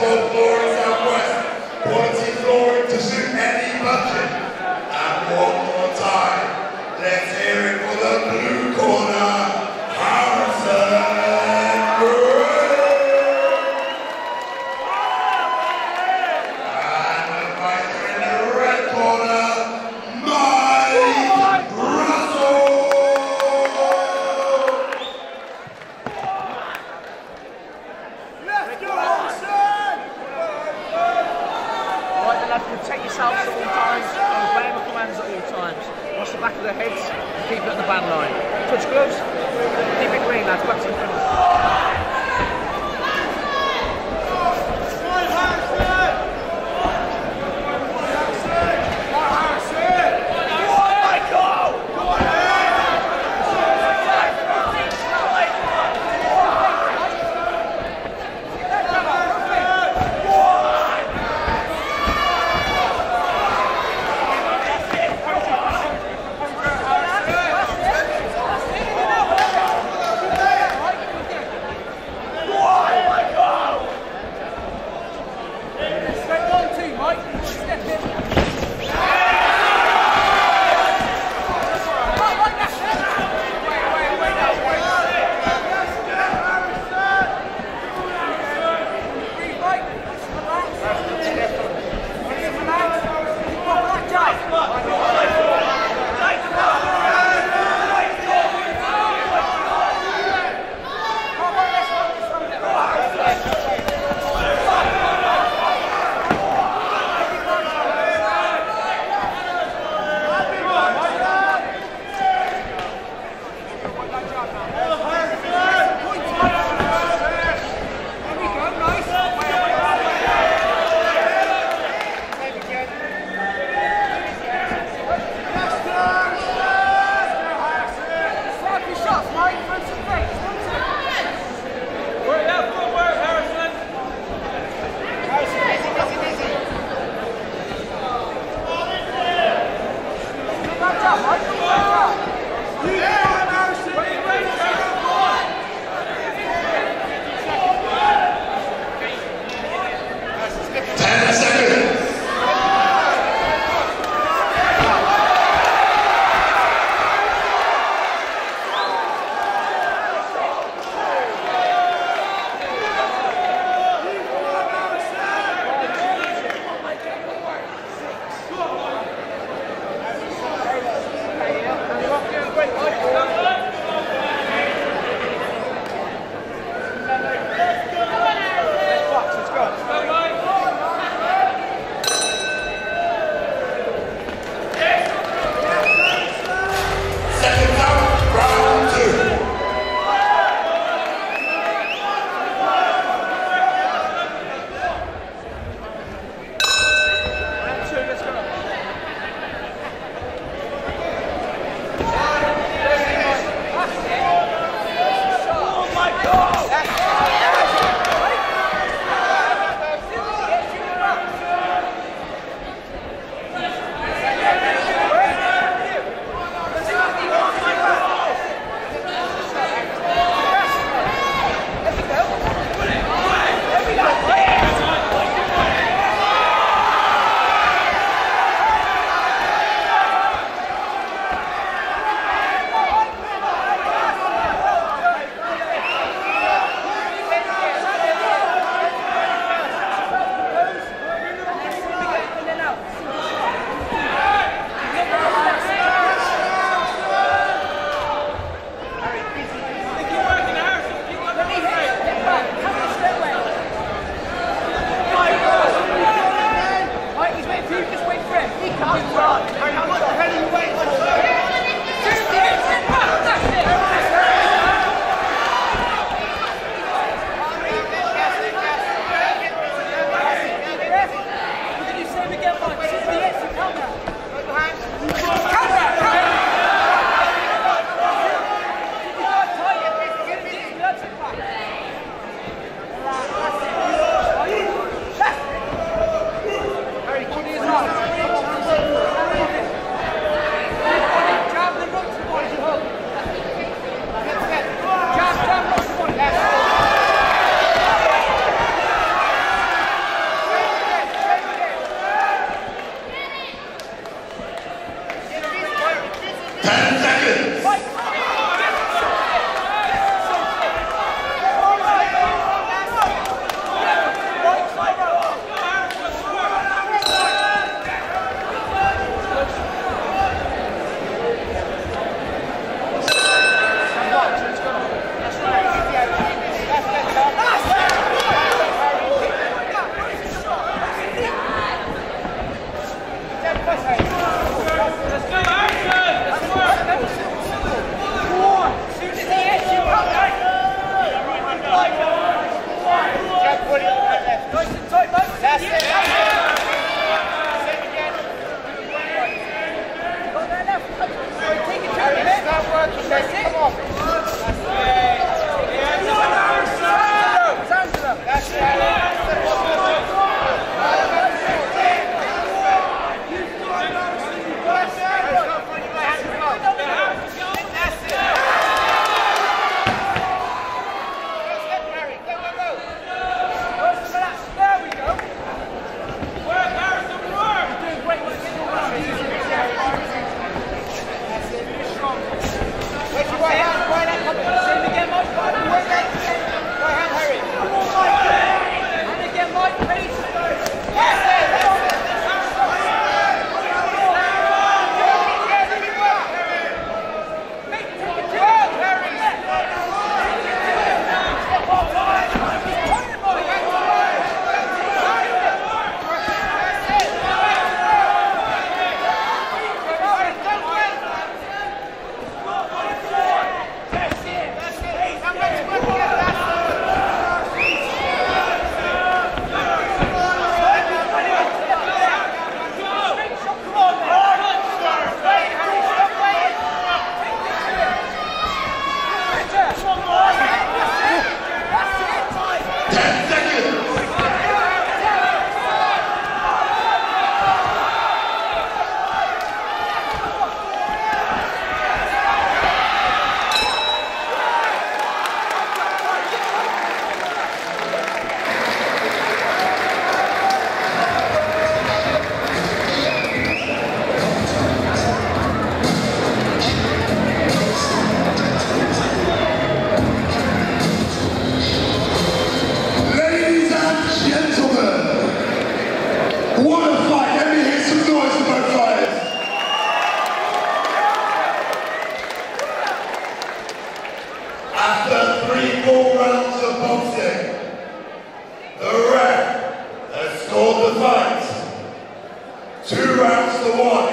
both Line. Touch gloves. Vamos! Two rounds to one